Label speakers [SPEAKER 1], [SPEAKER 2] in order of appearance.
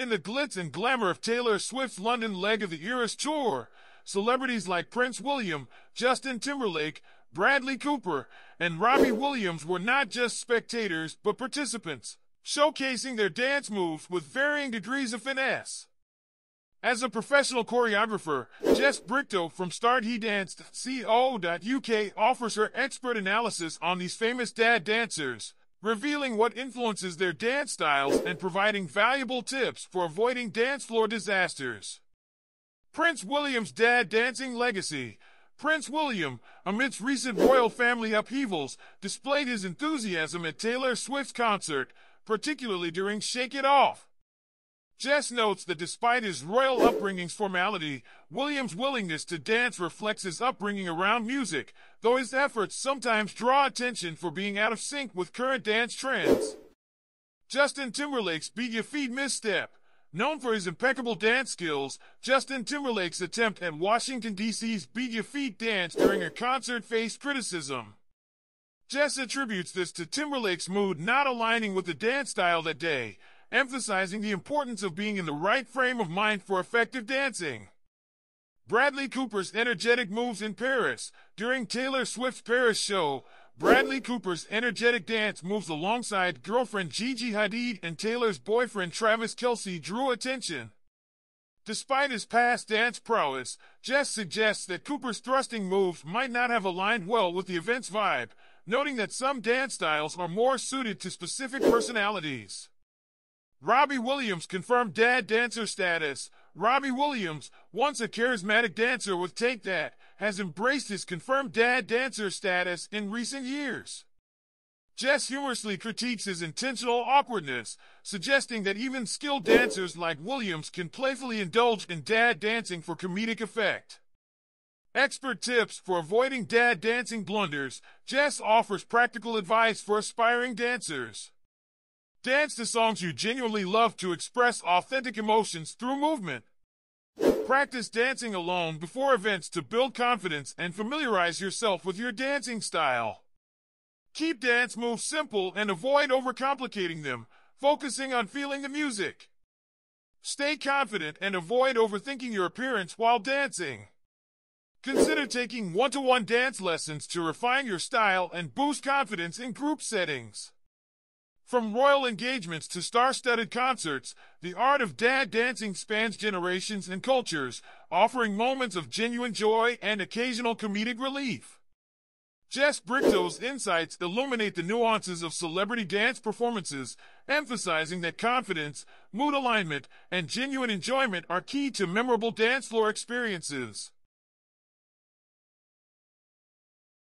[SPEAKER 1] In the glitz and glamour of Taylor Swift's London leg of the Eras tour, celebrities like Prince William, Justin Timberlake, Bradley Cooper, and Robbie Williams were not just spectators but participants, showcasing their dance moves with varying degrees of finesse. As a professional choreographer, Jess Brichto from Start He Danced Co.uk offers her expert analysis on these famous dad dancers, revealing what influences their dance styles and providing valuable tips for avoiding dance floor disasters. Prince William's dad dancing legacy. Prince William, amidst recent royal family upheavals, displayed his enthusiasm at Taylor Swift's concert, particularly during Shake It Off. Jess notes that despite his royal upbringing's formality, William's willingness to dance reflects his upbringing around music, though his efforts sometimes draw attention for being out of sync with current dance trends. Justin Timberlake's Beat Your Feet misstep. Known for his impeccable dance skills, Justin Timberlake's attempt at Washington, D.C.'s Beat Your Feet dance during a concert faced criticism. Jess attributes this to Timberlake's mood not aligning with the dance style that day, emphasizing the importance of being in the right frame of mind for effective dancing. Bradley Cooper's energetic moves in Paris. During Taylor Swift's Paris show, Bradley Cooper's energetic dance moves alongside girlfriend Gigi Hadid and Taylor's boyfriend Travis Kelce drew attention. Despite his past dance prowess, Jess suggests that Cooper's thrusting moves might not have aligned well with the event's vibe, noting that some dance styles are more suited to specific personalities. Robbie Williams confirmed dad dancer status. Robbie Williams, once a charismatic dancer with Take That, has embraced his confirmed dad dancer status in recent years. Jess humorously critiques his intentional awkwardness, suggesting that even skilled dancers like Williams can playfully indulge in dad dancing for comedic effect. Expert tips for avoiding dad dancing blunders, Jess offers practical advice for aspiring dancers. Dance to songs you genuinely love to express authentic emotions through movement. Practice dancing alone before events to build confidence and familiarize yourself with your dancing style. Keep dance moves simple and avoid overcomplicating them, focusing on feeling the music. Stay confident and avoid overthinking your appearance while dancing. Consider taking one-to-one dance lessons to refine your style and boost confidence in group settings. From royal engagements to star-studded concerts, the art of dad dancing spans generations and cultures, offering moments of genuine joy and occasional comedic relief. Jess Brichto's insights illuminate the nuances of celebrity dance performances, emphasizing that confidence, mood alignment, and genuine enjoyment are key to memorable dance floor experiences.